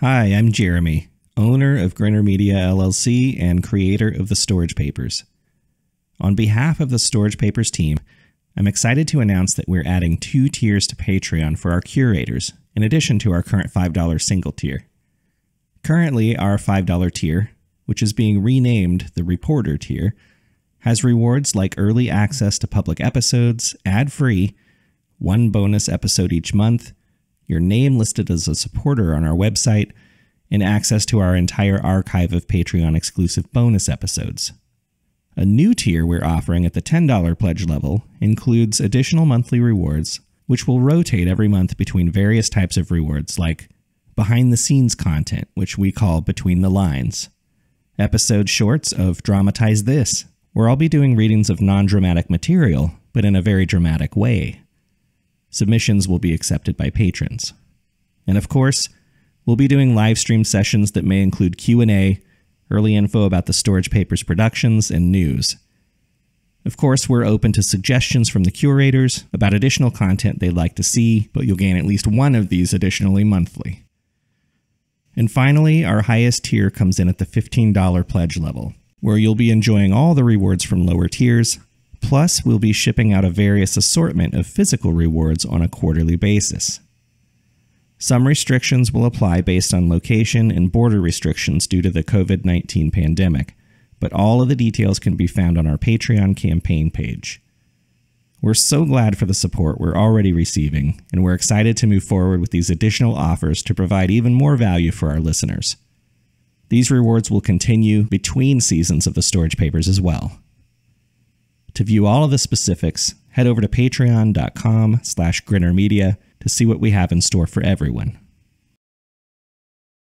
Hi, I'm Jeremy, owner of Grinner Media LLC and creator of the Storage Papers. On behalf of the Storage Papers team, I'm excited to announce that we're adding two tiers to Patreon for our curators, in addition to our current $5 single tier. Currently, our $5 tier, which is being renamed the Reporter tier, has rewards like early access to public episodes, ad free, one bonus episode each month, your name listed as a supporter on our website, and access to our entire archive of Patreon exclusive bonus episodes. A new tier we're offering at the $10 pledge level includes additional monthly rewards, which will rotate every month between various types of rewards like behind the scenes content, which we call Between the Lines, episode shorts of Dramatize This, where I'll be doing readings of non dramatic material, but in a very dramatic way. Submissions will be accepted by patrons. And of course, we'll be doing live stream sessions that may include Q&A, early info about the Storage Papers productions, and news. Of course, we're open to suggestions from the curators about additional content they'd like to see, but you'll gain at least one of these additionally monthly. And finally, our highest tier comes in at the $15 pledge level, where you'll be enjoying all the rewards from lower tiers, plus we'll be shipping out a various assortment of physical rewards on a quarterly basis. Some restrictions will apply based on location and border restrictions due to the COVID 19 pandemic, but all of the details can be found on our Patreon campaign page. We're so glad for the support we're already receiving, and we're excited to move forward with these additional offers to provide even more value for our listeners. These rewards will continue between seasons of the storage papers as well. To view all of the specifics, head over to patreon.com slash grinnermedia to see what we have in store for everyone.